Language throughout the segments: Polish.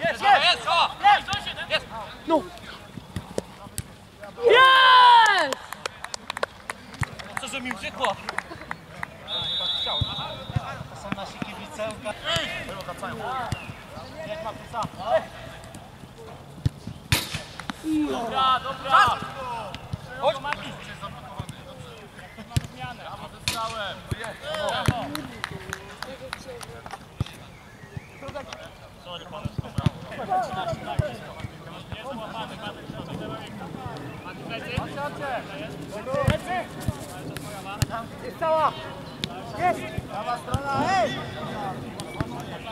Jest, jest! Jest! No! Dobra, dobra! Chodź, Mati! Zmianę. Zostałem. Sorry, pan. Jest cała! Jest! Prawa strona, ej!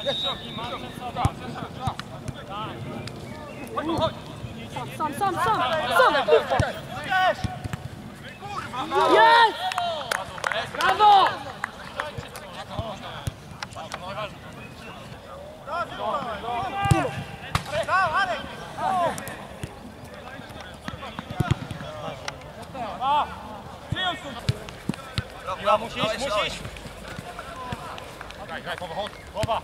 Sam, sam, sam! Sam! Jest! Brawo! Musisz, musisz! Graj, graj, głowa, chodź, głowa!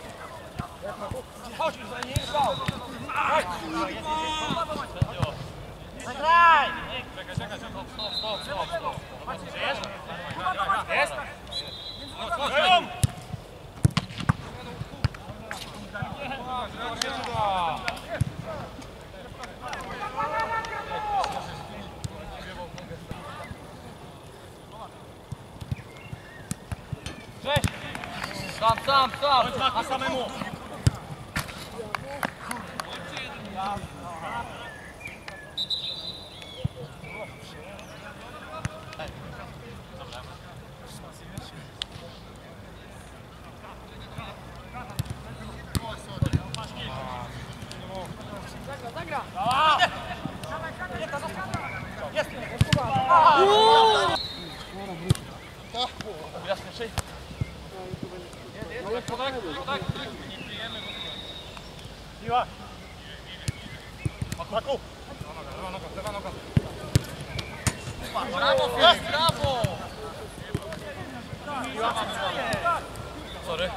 Chodź, za stał! Zagraj! Czekaj, czekaj, czekaj, stop, stop, stop, stop! Jest? Jest? Chodź, chodź, chodź! Sam, sam, sam! A samemu! Спасибо. Maku. Lewa noga, lewa noga. Brawo, Filip, brawo! Sorry.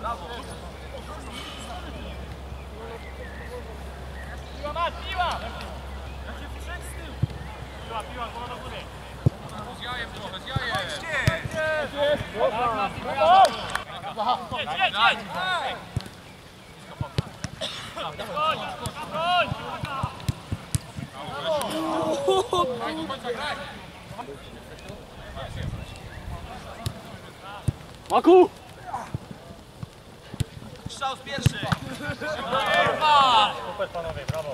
Brawo. Piła, piła! Głowa do góry. Z jajem trochę, z jajem. Jedź, jedź, jedź! Chodź, chodź! Maku! Strzał z pierwszy! Super panowie, brawo.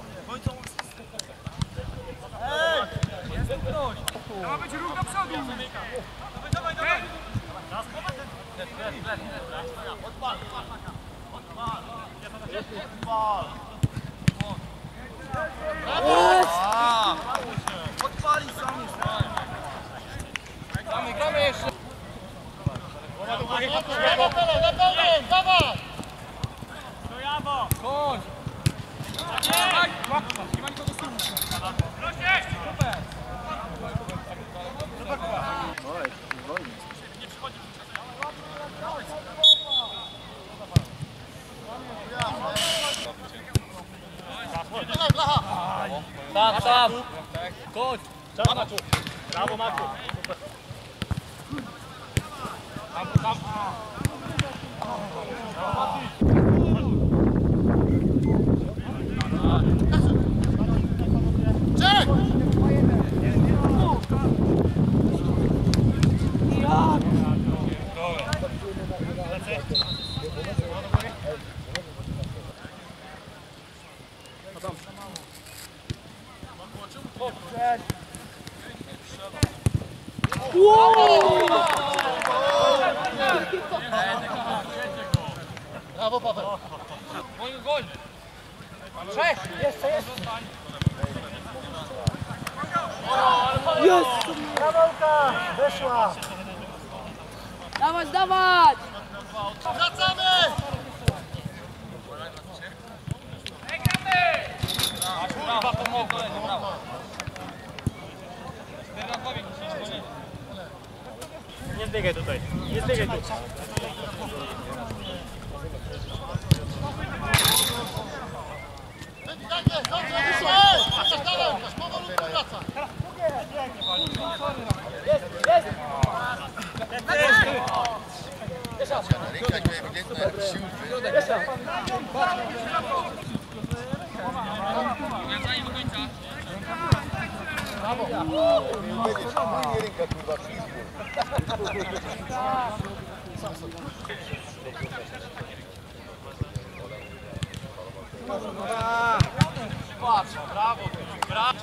Chodź! Nie ma nikogo z tyłu. Super! Sam, sam! Chodź! Czas, Maku. Brawo, Maku. Super. Tam, Brawo, Paweł. Moim gol! Trzech! Jeszcze, jeszcze! Jest! Brawolka! Weszła! Dawać, dawać! Wracamy! Kurwa, pomogłem. Brawo. इसलिए कहते इसलिए कहते Nie zbiegaj tutaj, nie zbiegaj tu. Patrz, brawo, brawo.